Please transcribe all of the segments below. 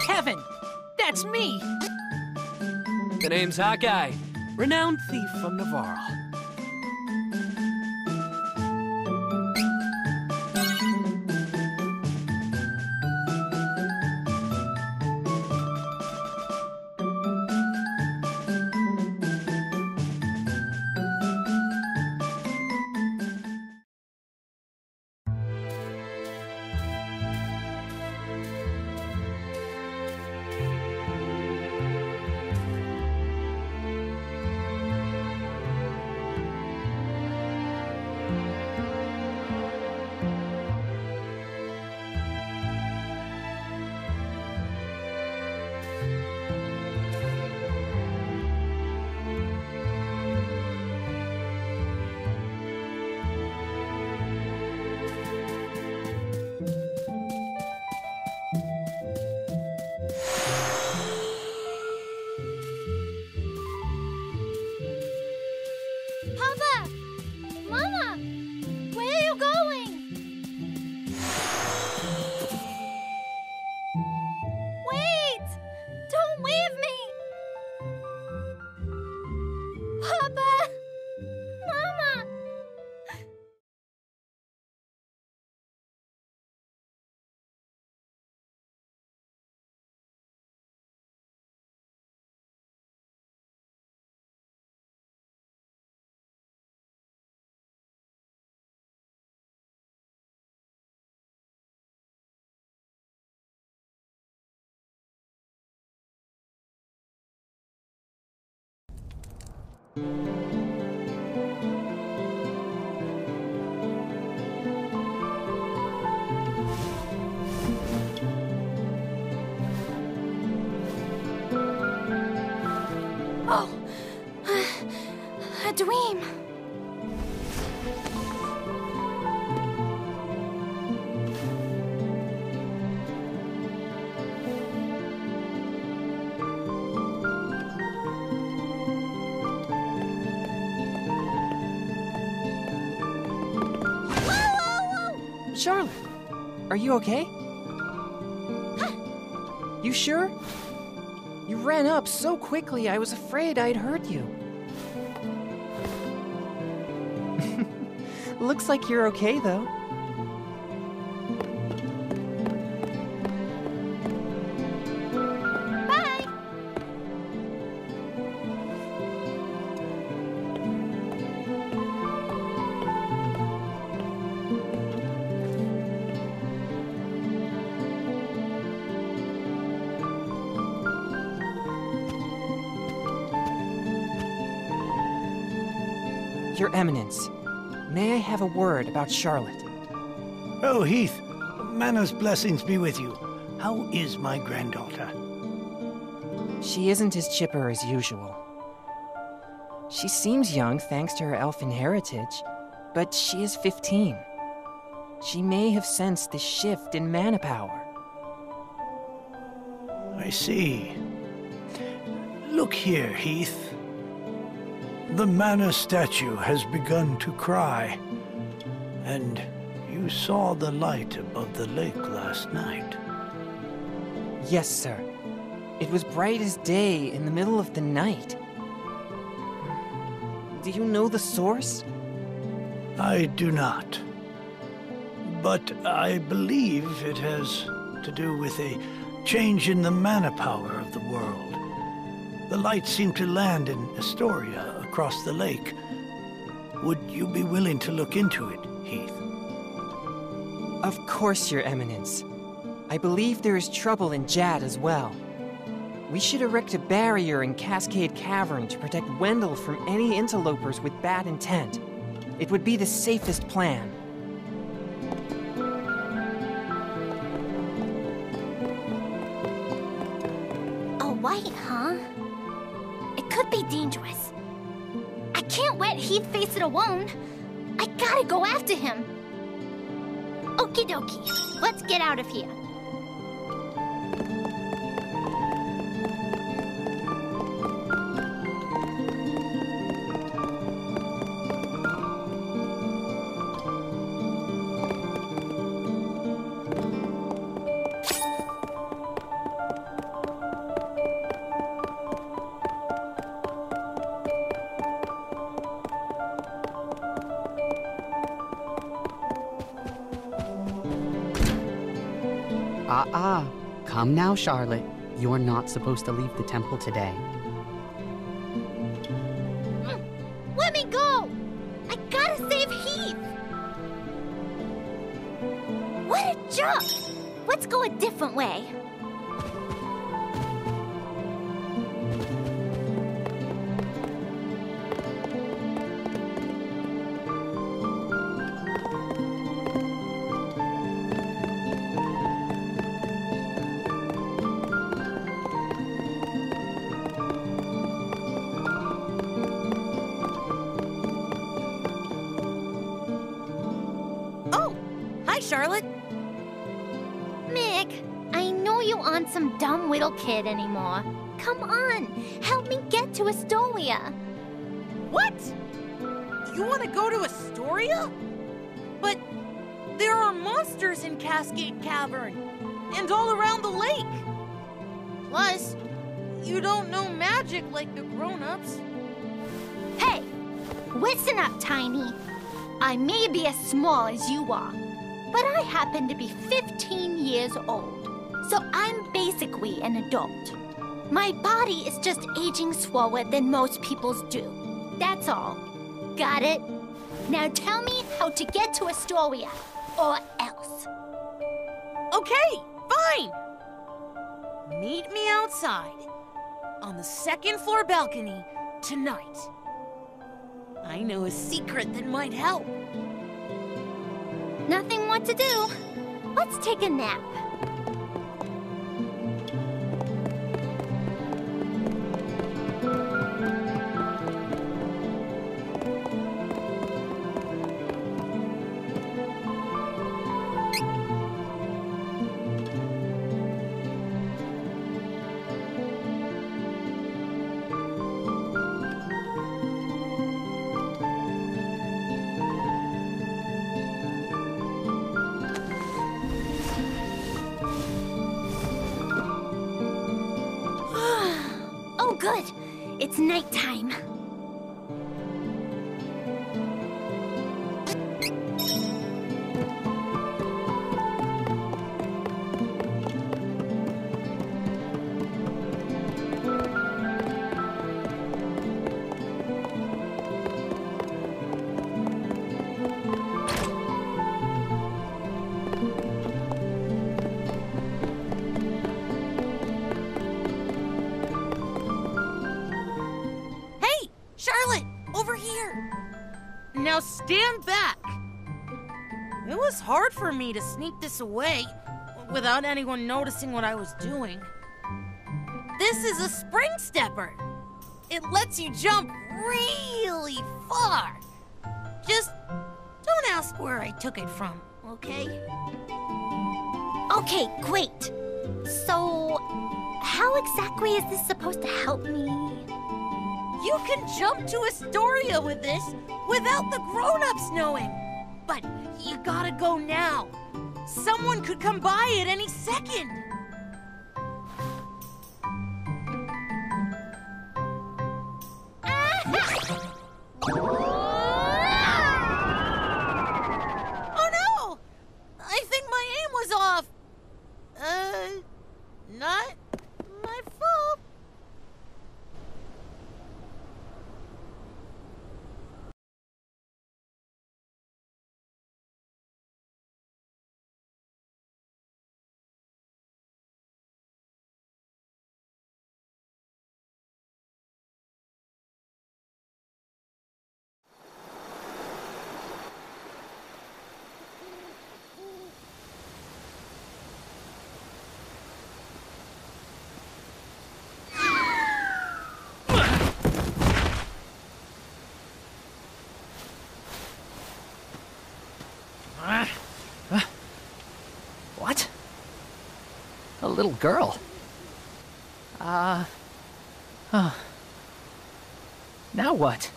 Kevin! That's me! The name's Hawkeye, renowned thief from Navarre. Oh, a dream. Charlotte, are you okay? You sure? You ran up so quickly, I was afraid I'd hurt you. Looks like you're okay, though. Your Eminence, may I have a word about Charlotte? Oh, Heath, Mana's blessings be with you. How is my granddaughter? She isn't as chipper as usual. She seems young thanks to her elfin heritage, but she is 15. She may have sensed the shift in mana power. I see. Look here, Heath. The Mana statue has begun to cry, and you saw the light above the lake last night. Yes, sir. It was bright as day in the middle of the night. Do you know the source? I do not. But I believe it has to do with a change in the mana power of the world. The light seemed to land in Astoria across the lake. Would you be willing to look into it, Heath? Of course, Your Eminence. I believe there is trouble in Jad as well. We should erect a barrier in Cascade Cavern to protect Wendel from any interlopers with bad intent. It would be the safest plan. A white, huh? It could be dangerous. I can't let Heath face it alone. I gotta go after him. Okie dokie, let's get out of here. Come now, Charlotte. You're not supposed to leave the temple today. Mm. Let me go! I gotta save Heath! What a jerk! Let's go a different way. Kid anymore. Come on, help me get to Astoria. What? You want to go to Astoria? But there are monsters in Cascade Cavern and all around the lake. Plus, you don't know magic like the grown-ups. Hey, listen up, Tiny. I may be as small as you are, but I happen to be 15 years old, so I'm basically an adult. My body is just aging slower than most people's do. That's all. Got it? Now tell me how to get to Astoria, or else. Okay, fine. Meet me outside on the second floor balcony tonight. I know a secret that might help. Nothing more to do. Let's take a nap. It's nighttime. Now stand back. It was hard for me to sneak this away without anyone noticing what I was doing. This is a spring stepper. It lets you jump really far. Just don't ask where I took it from, okay? Okay, great. So, how exactly is this supposed to help me? You can jump to Astoria with this without the grown-ups knowing. But you gotta go now. Someone could come by at any second. Little girl. Uh. Huh. Now what?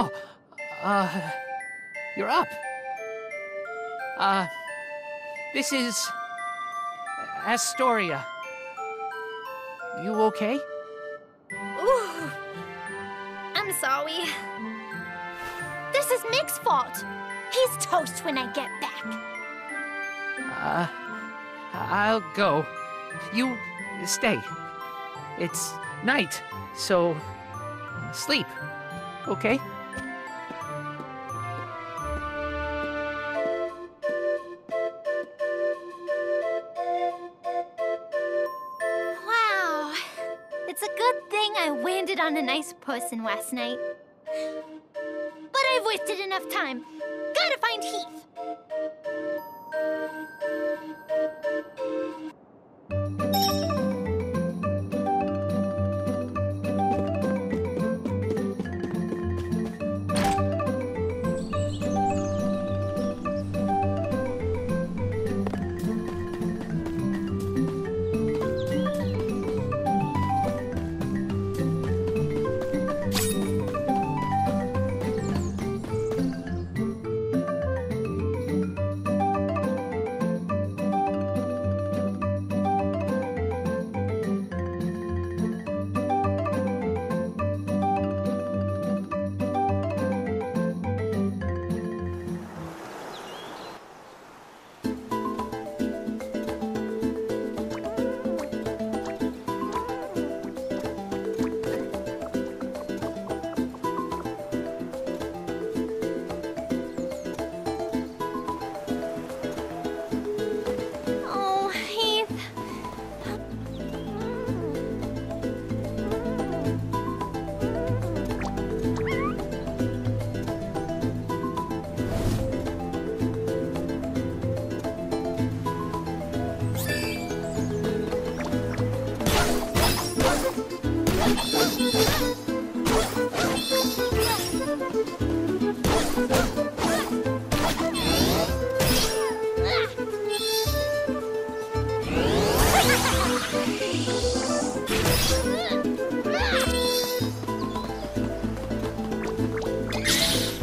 Oh, uh, you're up. Uh, this is Astoria. You okay? Ooh. I'm sorry. This is Mick's fault. He's toast when I get back. Uh, I'll go. You stay. It's night, so sleep, okay? Person last night. But I've wasted enough time.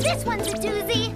This one's a doozy.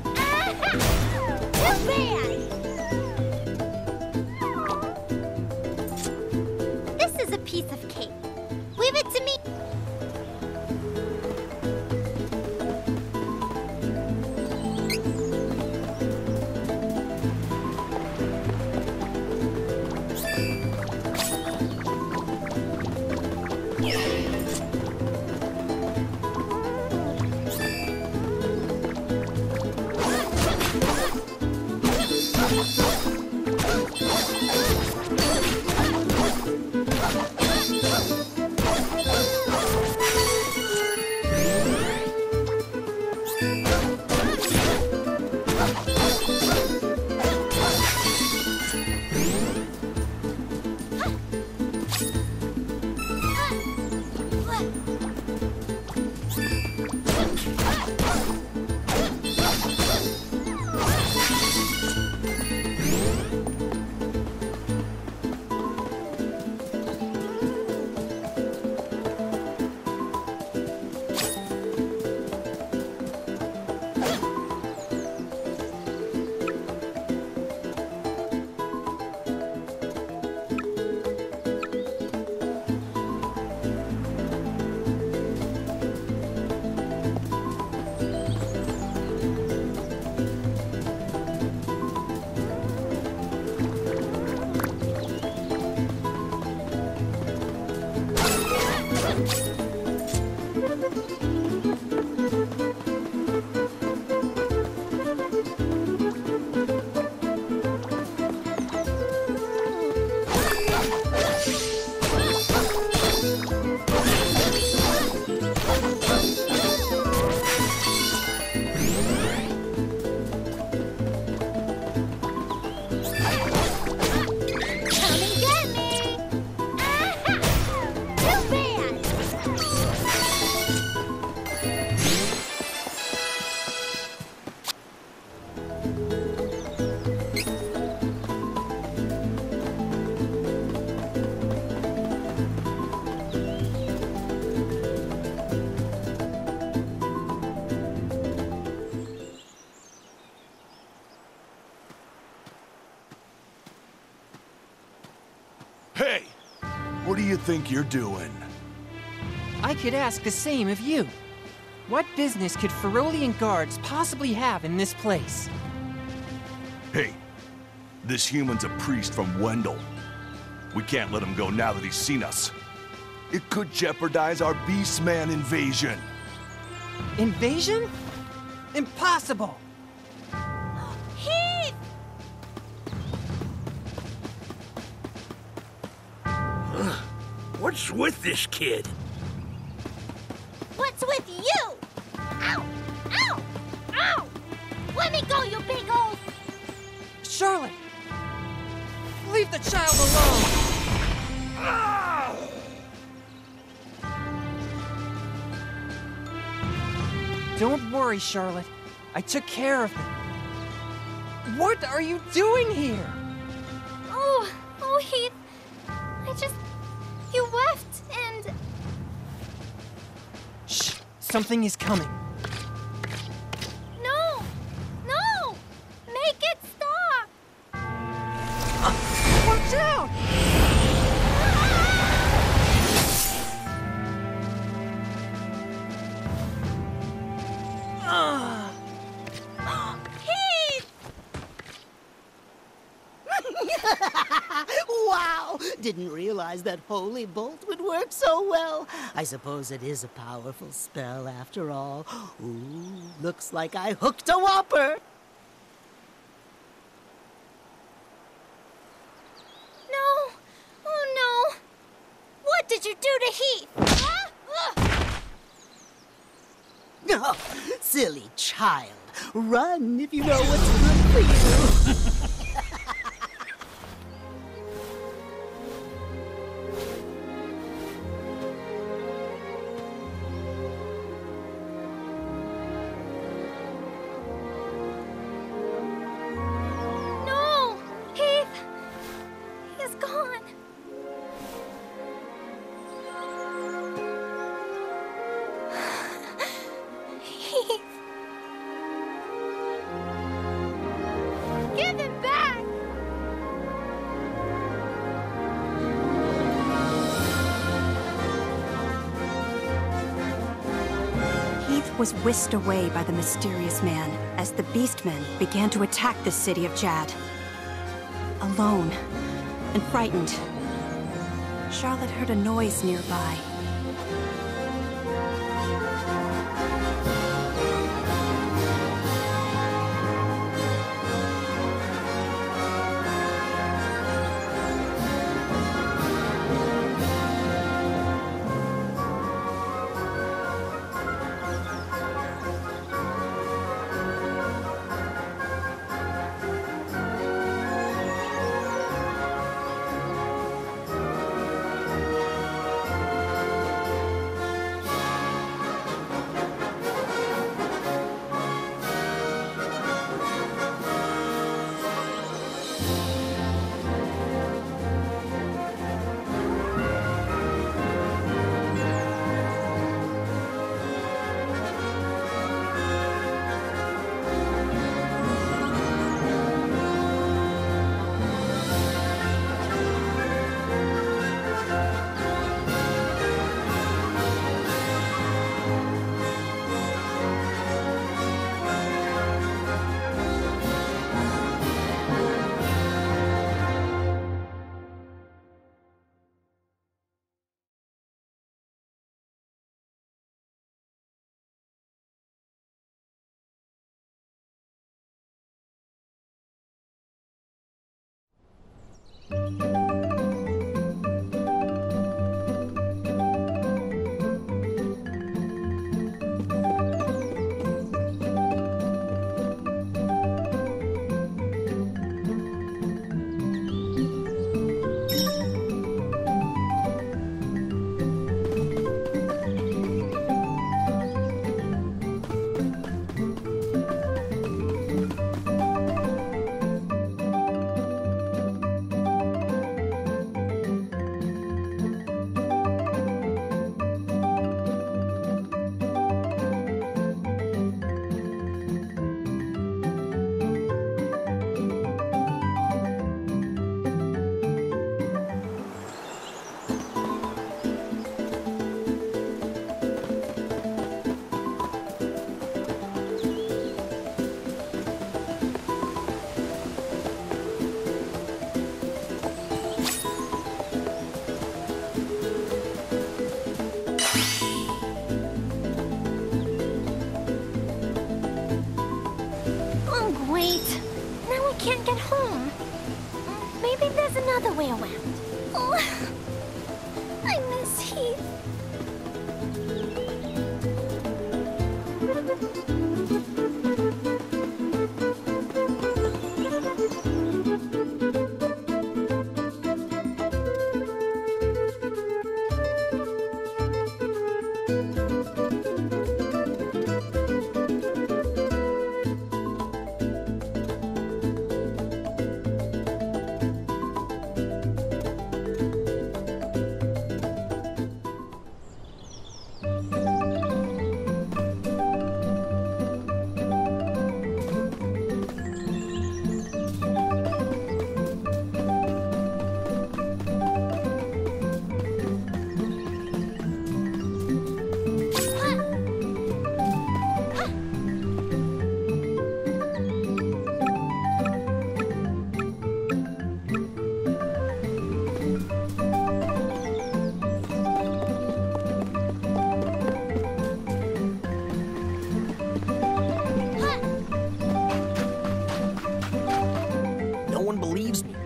ハハハハ! Hey! What do you think you're doing? I could ask the same of you. What business could Ferolian guards possibly have in this place? Hey, this human's a priest from Wendel. We can't let him go now that he's seen us. It could jeopardize our Beastman invasion. Invasion? Impossible! What's with this kid? What's with you? Ow! Ow! Ow! Let me go, you big old... Charlotte! Leave the child alone! Don't worry, Charlotte. I took care of him. What are you doing here? Something is coming. Realize that holy bolt would work so well. I suppose it is a powerful spell after all. Ooh, looks like I hooked a whopper. No! Oh, no! What did you do to Heath? Huh? Oh, silly child. Run if you know what's good for you. was whisked away by the mysterious man as the Beastmen began to attack the city of Jad. Alone and frightened, Charlotte heard a noise nearby.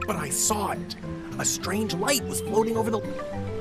But I saw it. A strange light was floating over the.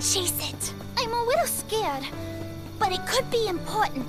Chase it. I'm a little scared, but it could be important.